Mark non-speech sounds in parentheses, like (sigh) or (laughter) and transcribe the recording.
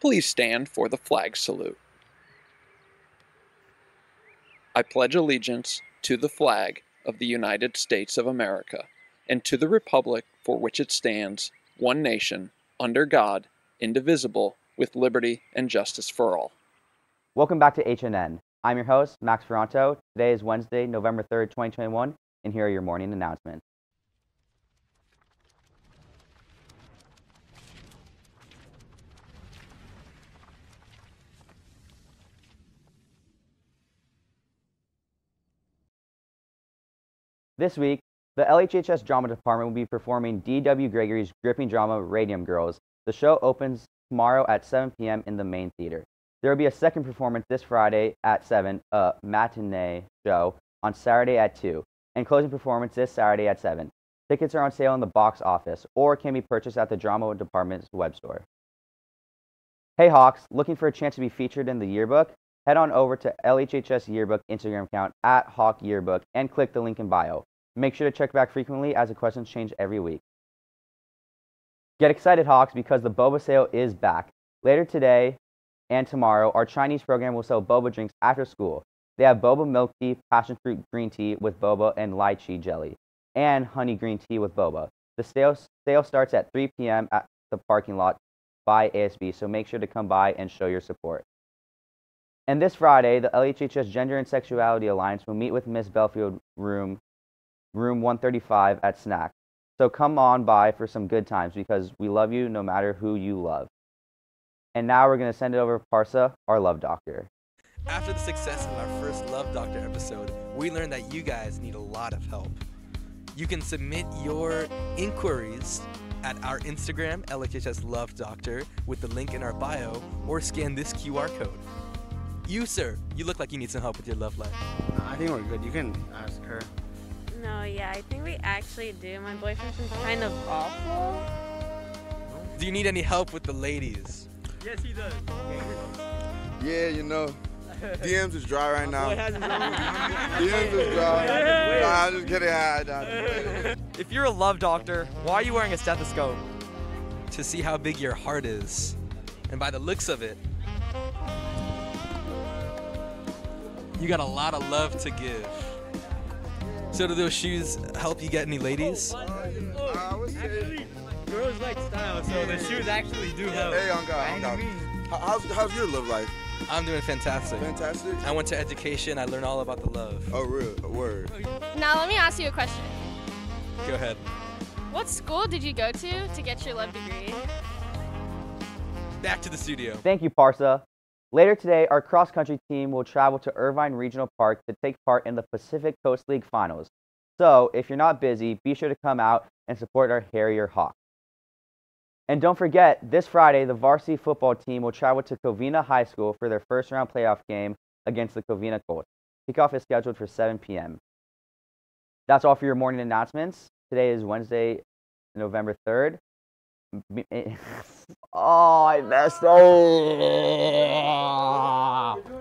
Please stand for the flag salute. I pledge allegiance to the flag of the United States of America and to the republic for which it stands, one nation, under God, indivisible, with liberty and justice for all. Welcome back to HNN. I'm your host, Max Ferranto. Today is Wednesday, November 3rd, 2021, and here are your morning announcements. This week, the LHHS Drama Department will be performing D.W. Gregory's gripping drama Radium Girls. The show opens tomorrow at 7 p.m. in the main theater. There will be a second performance this Friday at 7, a matinee show, on Saturday at 2, and closing performance this Saturday at 7. Tickets are on sale in the box office or can be purchased at the Drama Department's web store. Hey Hawks, looking for a chance to be featured in the yearbook? Head on over to LHHS Yearbook Instagram account at Hawk Yearbook and click the link in bio. Make sure to check back frequently as the questions change every week. Get excited, Hawks, because the boba sale is back. Later today and tomorrow, our Chinese program will sell boba drinks after school. They have boba milk tea, passion fruit green tea with boba and lychee jelly, and honey green tea with boba. The sale, sale starts at 3 p.m. at the parking lot by ASB, so make sure to come by and show your support. And this Friday, the LHHS Gender and Sexuality Alliance will meet with Miss Belfield room room 135 at Snack. So come on by for some good times because we love you no matter who you love. And now we're going to send it over to Parsa, our love doctor. After the success of our first Love Doctor episode, we learned that you guys need a lot of help. You can submit your inquiries at our Instagram, LHHS Love Doctor, with the link in our bio, or scan this QR code. You, sir, you look like you need some help with your love life. I think we're good. You can ask her. No, yeah, I think we actually do. My boyfriend's been kind of awful. Do you need any help with the ladies? Yes, he does. Yeah, you know, DMs is dry right now. Boy has his own. (laughs) DMs is dry. (laughs) Nah, I'm just kidding. I, I, If you're a love doctor, why are you wearing a stethoscope? To see how big your heart is. And by the looks of it, you got a lot of love to give. So do those shoes help you get any ladies? Oh, I would say, Girls like style, so the shoes actually do help. hey, on God, on God. How's, how's your love life? I'm doing fantastic. Fantastic. I went to education. I learned all about the love. Oh, real a word. Now let me ask you a question. Go ahead. What school did you go to to get your love degree? Back to the studio. Thank you, Parsa. Later today, our cross country team will travel to Irvine Regional Park to take part in the Pacific Coast League finals. So, if you're not busy, be sure to come out and support our Harrier Hawks. And don't forget, this Friday, the varsity football team will travel to Covina High School for their first round playoff game against the Covina Colts. Kickoff is scheduled for 7 p.m. That's all for your morning announcements. Today is Wednesday, November 3rd. Eh, (laughs) oh, I messed up.